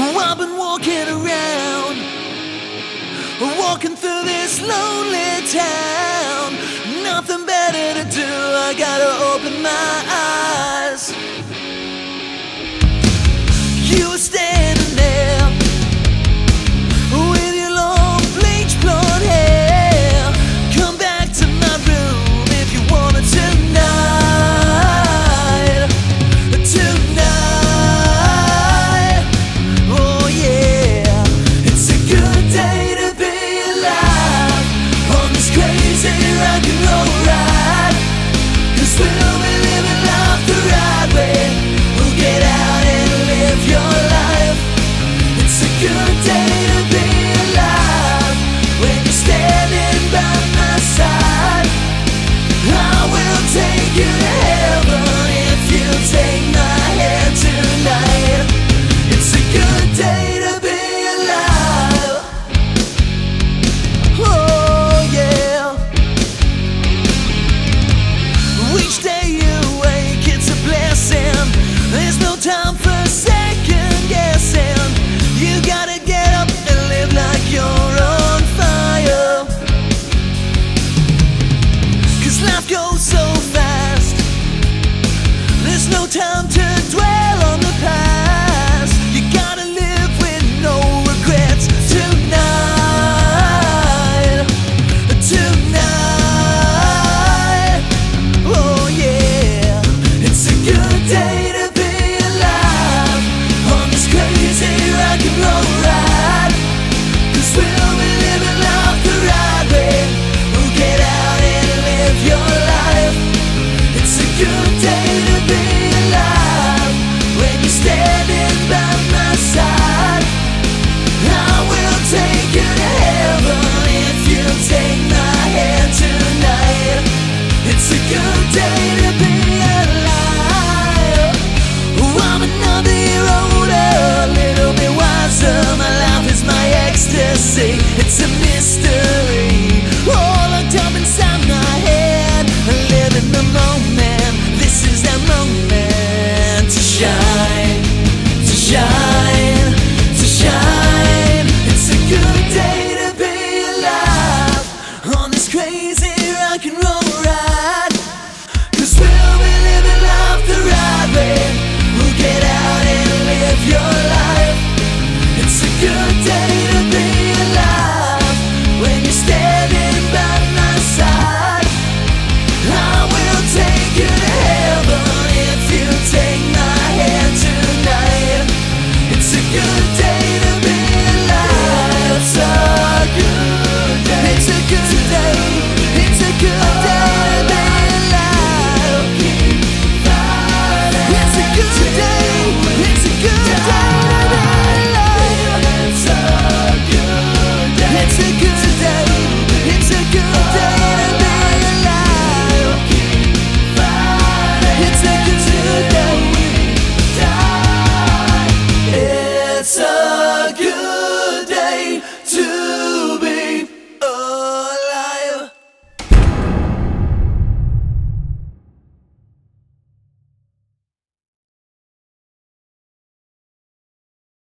I've been walking around, walking through this lonely town. Nothing better to do. I gotta. you yeah. time to dwell on the past. You gotta live with no regrets tonight. Tonight. Oh, yeah. It's a good day